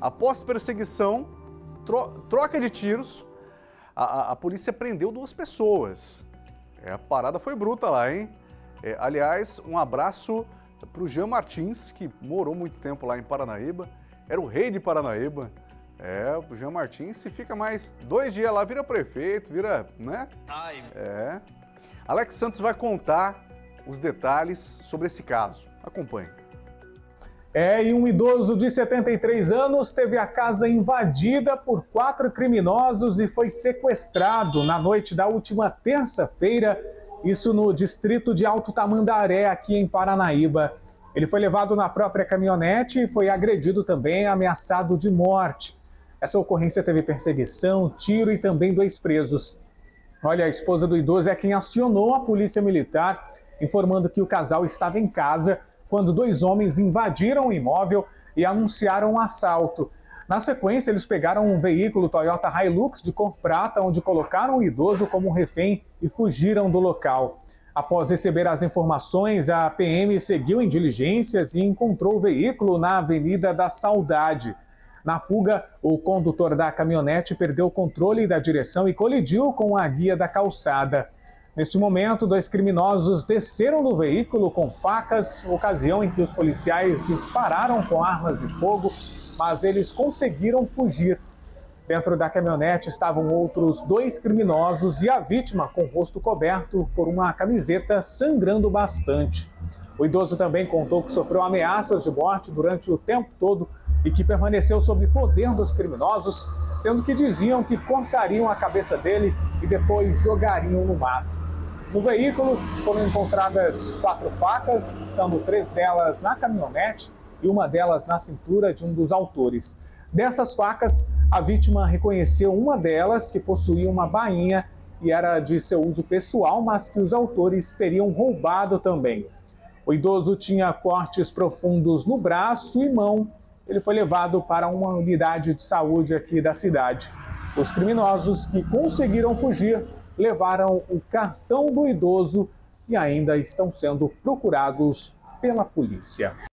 Após perseguição, tro troca de tiros, a, a, a, polícia prendeu duas pessoas. É, a parada foi bruta lá, hein? É, aliás, um abraço para o Jean Martins, que morou muito tempo lá em Paranaíba, era o rei de Paranaíba. É, o Jean Martins, se fica mais dois dias lá, vira prefeito, vira, né? Ai. É. Alex Santos vai contar os detalhes sobre esse caso. Acompanhe. É, e um idoso de 73 anos teve a casa invadida por quatro criminosos e foi sequestrado na noite da última terça-feira, isso no distrito de Alto Tamandaré, aqui em Paranaíba. Ele foi levado na própria caminhonete e foi agredido também, ameaçado de morte. Essa ocorrência teve perseguição, tiro e também dois presos. Olha, a esposa do idoso é quem acionou a polícia militar, informando que o casal estava em casa quando dois homens invadiram o imóvel e anunciaram um assalto. Na sequência, eles pegaram um veículo Toyota Hilux de cor prata, onde colocaram o idoso como refém e fugiram do local. Após receber as informações, a PM seguiu em diligências e encontrou o veículo na Avenida da Saudade. Na fuga, o condutor da caminhonete perdeu o controle da direção e colidiu com a guia da calçada. Neste momento, dois criminosos desceram do veículo com facas, ocasião em que os policiais dispararam com armas de fogo, mas eles conseguiram fugir. Dentro da caminhonete estavam outros dois criminosos e a vítima com o rosto coberto por uma camiseta sangrando bastante. O idoso também contou que sofreu ameaças de morte durante o tempo todo e que permaneceu sob poder dos criminosos, sendo que diziam que cortariam a cabeça dele e depois jogariam no mato. No veículo foram encontradas quatro facas, estando três delas na caminhonete e uma delas na cintura de um dos autores. Dessas facas, a vítima reconheceu uma delas que possuía uma bainha e era de seu uso pessoal, mas que os autores teriam roubado também. O idoso tinha cortes profundos no braço e mão. Ele foi levado para uma unidade de saúde aqui da cidade. Os criminosos que conseguiram fugir levaram o cartão do idoso e ainda estão sendo procurados pela polícia.